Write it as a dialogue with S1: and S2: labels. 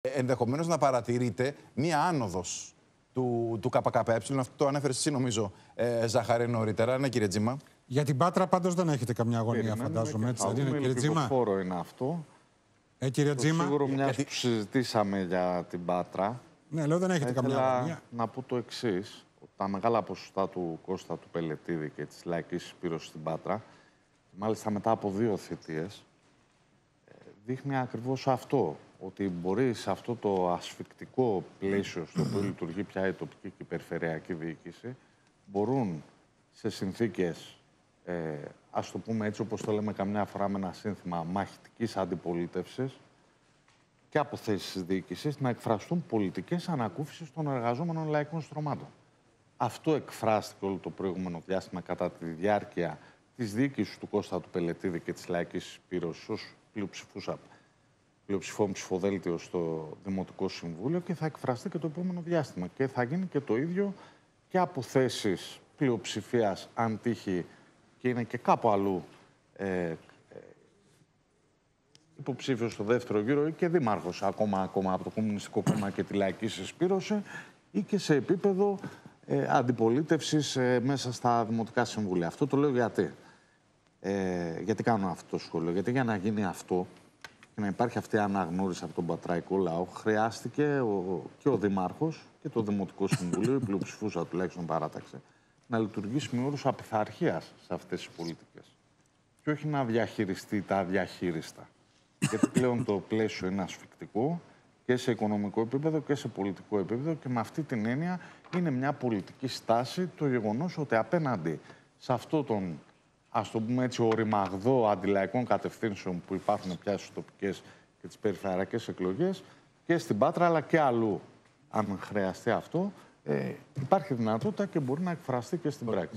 S1: ενδεχομένως να παρατηρείτε μία άνοδος του, του ΚΚΕ. Αυτό το ανέφερες εσύ, νομίζω, ε, Ζαχαρέ, νωρίτερα. Ναι, κύριε Τζίμα;
S2: Για την Πάτρα πάντως δεν έχετε καμιά αγωνία,
S3: Περιμένουμε
S2: φαντάζομαι.
S3: και
S2: Έτσι,
S3: θα
S2: δεν είναι,
S3: δούμε,
S2: κύριε Τζίμα;
S3: ελπιδοφόρο είναι αυτό.
S2: Ε, κύριε
S3: Το
S2: Τζίμα;
S3: σίγουρο μια
S1: γιατί-
S3: που συζητήσαμε για την Πάτρα.
S2: Ναι, λέω δεν έχετε
S3: Θα
S2: καμιά
S3: ήθελα
S2: αγωνία.
S3: να πω το εξής. Τα μεγάλα ποσοστά του Κώστα του Πελετίδη και της λαϊκής Σπύρωσης στην Πάτρα, μάλιστα μετά από δύο θητείες, ε, δείχνει ακριβώς αυτό. Ότι μπορεί σε αυτό το ασφικτικό πλαίσιο στο οποίο λειτουργεί πια η τοπική και η περιφερειακή διοίκηση, μπορούν σε συνθήκες, ε, ας το πούμε έτσι όπως το λέμε καμιά φορά με ένα σύνθημα μαχητικής αντιπολίτευσης, και από θέσει τη διοίκησης να εκφραστούν πολιτικές ανακούφισει των εργαζόμενων λαϊκών στρωμάτων. Αυτό εκφράστηκε όλο το προηγούμενο διάστημα κατά τη διάρκεια της διοίκησης του Κώστα του Πελετίδη και της λαϊκής πύρωση ω πλειοψηφών ψηφοδέλτιο στο Δημοτικό Συμβούλιο και θα εκφραστεί και το επόμενο διάστημα. Και θα γίνει και το ίδιο και από θέσεις πλειοψηφίας, αν τύχει και είναι και κάπου αλλού ε, υποψήφιος στο δεύτερο γύρο ή και δήμαρχος ακόμα, ακόμα από το Κομμουνιστικό Κόμμα και τη Λαϊκή Συσπήρωση ή και σε επίπεδο ε, αντιπολίτευσης ε, μέσα στα Δημοτικά Συμβούλια. Αυτό το λέω γιατί. Ε, γιατί κάνω αυτό το σχόλιο. Γιατί για να γίνει αυτό και να υπάρχει αυτή η αναγνώριση από τον πατραϊκό λαό χρειάστηκε ο, και ο Δήμαρχος και το Δημοτικό Συμβούλιο, η πλειοψηφούσα τουλάχιστον παράταξη, να λειτουργήσει με όρους απειθαρχίας σε αυτές τις πολιτικές και όχι να διαχειριστεί τα αδιαχείριστα. Γιατί πλέον το πλαίσιο είναι ασφικτικό και σε οικονομικό επίπεδο και σε πολιτικό επίπεδο και με αυτή την έννοια είναι μια πολιτική στάση το γεγονός ότι απέναντι σε αυτό τον ας το πούμε έτσι οριμαγδό αντιλαϊκών κατευθύνσεων που υπάρχουν πια στις τοπικές και τις περιφερειακές εκλογές και στην Πάτρα αλλά και αλλού αν χρειαστεί αυτό ε, υπάρχει δυνατότητα και μπορεί να εκφραστεί και στην πράξη.